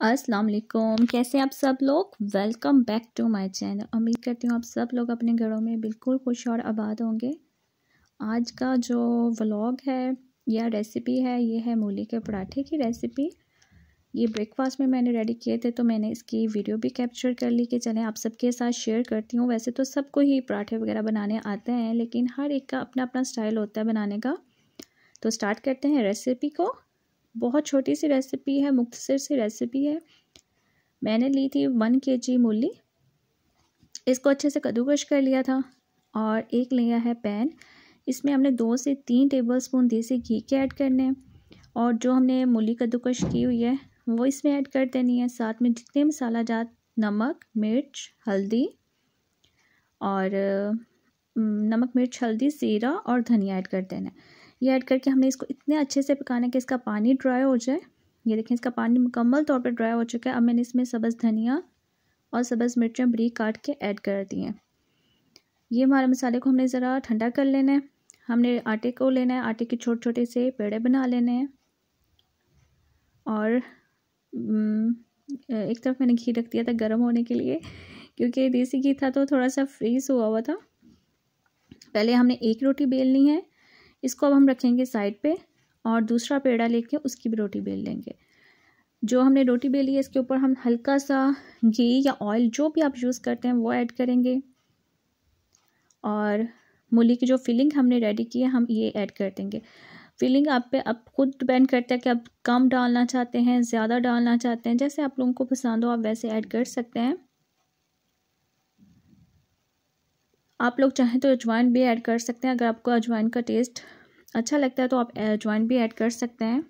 अस्सलाम वालेकुम कैसे आप सब लोग? Welcome back to my channel उम्मीद करती हूँ आप सब लोग अपने घरों में बिल्कुल खुश और आबाद होंगे। आज का जो व्लॉग है, या रेसिपी है, ये है मूली के पराठे की रेसिपी ये ब्रेकफास्ट में मैंने रेडी किए थे तो मैंने इसकी वीडियो भी कैप्चर कर ली कि चलें आप सबके साथ शेयर करती हूँ। वैसे तो सबको ही पराठे वगैरह बनाने आते हैं, लेकिन हर एक का अपना अपना स्टाइल होता है बनाने का। तो स्टार्ट करते हैं रेसिपी को। बहुत छोटी सी रेसिपी है मुख्तर सी रेसिपी है। मैंने ली थी वन के जी मूली। इसको अच्छे से कद्दूकश कर लिया था और एक लिया है पैन। इसमें हमने दो से तीन टेबल स्पून देसी घी के ऐड करने हैं और जो हमने मूली कद्दूकश की हुई है, वो इसमें ऐड कर देनी है। साथ में जितने मसाला जात, नमक, मिर्च, हल्दी और नमक, मिर्च, हल्दी, ज़ीरा और धनिया ऐड कर देना है। ये ऐड करके हमने इसको इतने अच्छे से पकाना कि इसका पानी ड्राई हो जाए। ये देखें इसका पानी मुकम्मल तौर पर ड्राई हो चुका है। अब मैंने इसमें सब्ज़ धनिया और सब्ज़ मिर्चें बरीक काट के ऐड कर दी हैं। ये हमारे मसाले को हमने ज़रा ठंडा कर लेना है। हमने आटे को लेना है। आटे के छोटे छोटे से पेड़े बना लेने हैं। और एक तरफ़ मैंने घी रख दिया था गर्म होने के लिए, क्योंकि देसी घी था तो थोड़ा सा फ्रीज़ हुआ हुआ था। पहले हमने एक रोटी बेलनी है। इसको अब हम रखेंगे साइड पे और दूसरा पेड़ा लेके उसकी भी रोटी बेल लेंगे। जो हमने रोटी बेली है, इसके ऊपर हम हल्का सा घी या ऑयल जो भी आप यूज़ करते हैं, वो ऐड करेंगे। और मूली की जो फिलिंग हमने रेडी की है, हम ये ऐड कर देंगे। फिलिंग आप पे अब खुद डिपेंड करता है कि आप कम डालना चाहते हैं, ज़्यादा डालना चाहते हैं। जैसे आप लोगों को पसंद हो, आप वैसे ऐड कर सकते हैं। आप लोग चाहें तो अजवाइन भी ऐड कर सकते हैं, अगर आपको अजवाइन का टेस्ट अच्छा लगता है तो आप अजवाइन भी ऐड कर सकते हैं।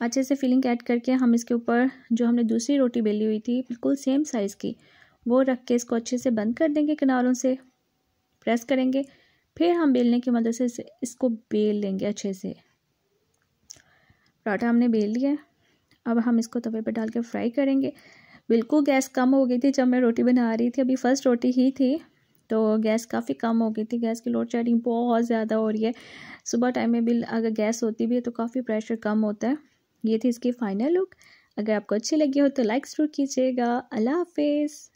अच्छे से फिलिंग ऐड करके हम इसके ऊपर जो हमने दूसरी रोटी बेली हुई थी, बिल्कुल सेम साइज़ की, वो रख के इसको अच्छे से बंद कर देंगे किनारों से प्रेस करेंगे, फिर हम बेलने की मदद से इसको बेल लेंगे अच्छे से। पराठा हमने बेल लिया अब हम इसको तवे पर डाल के फ्राई करेंगे। बिल्कुल गैस कम हो गई थी जब मैं रोटी बना रही थी, अभी फ़र्स्ट रोटी ही थी। तो गैस काफ़ी कम हो गई थी, गैस की लोड शेडिंग बहुत ज़्यादा हो रही है। सुबह टाइम में भी अगर गैस होती भी है तो काफ़ी प्रेशर कम होता है। ये थी इसकी फ़ाइनल लुक अगर आपको अच्छी लगी हो तो लाइक ज़रूर कीजिएगा। अल्लाह हाफिज़।